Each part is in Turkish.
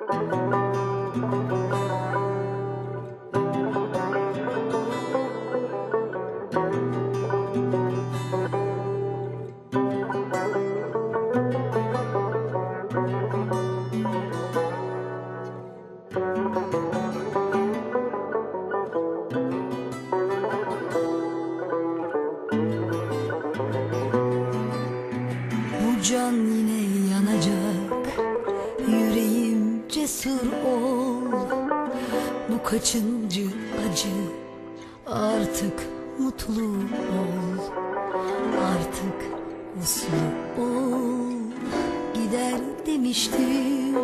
Bu Bu kaçıncı acı? Artık mutlu ol. Artık uslu ol. Gider demiştim.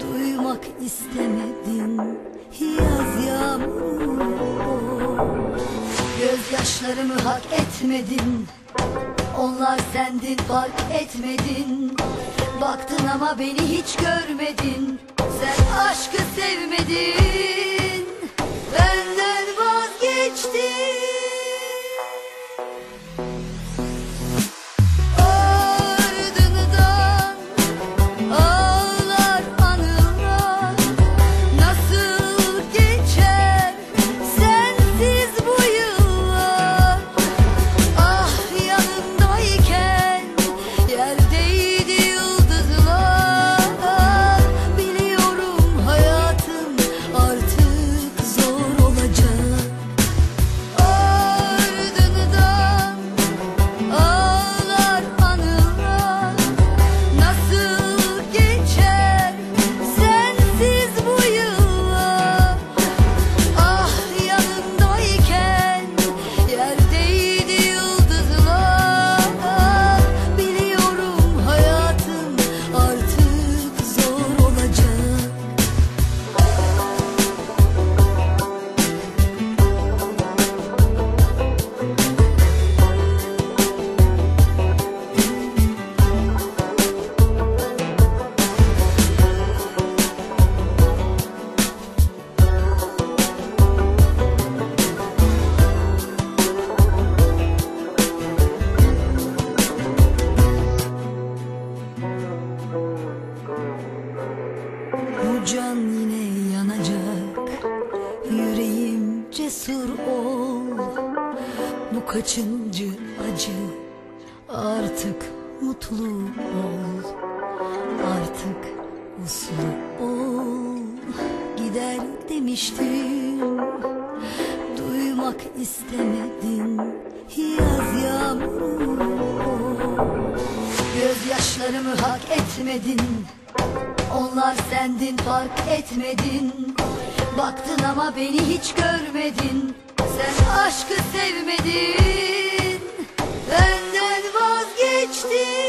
Duymak istemedin Yaz yağmuru. Gözyaşlarımı hak etmedin onlar sendin fark etmedin. Baktın ama beni hiç görmedin. Sen aşkı sevmedin. Benden vazgeçtin can yine yanacak. Yüreğim cesur ol. Bu kaçıncı acı? Artık mutlu ol. Artık uslu ol. Gider demiştim. Duymak istemedin Yaz yağmuru. Gözyaşlarımı hak etmedin onlar sendin fark etmedin. Baktın ama beni hiç görmedin. Sen aşkı sevmedin. Benden vazgeçtin